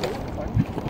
Fine.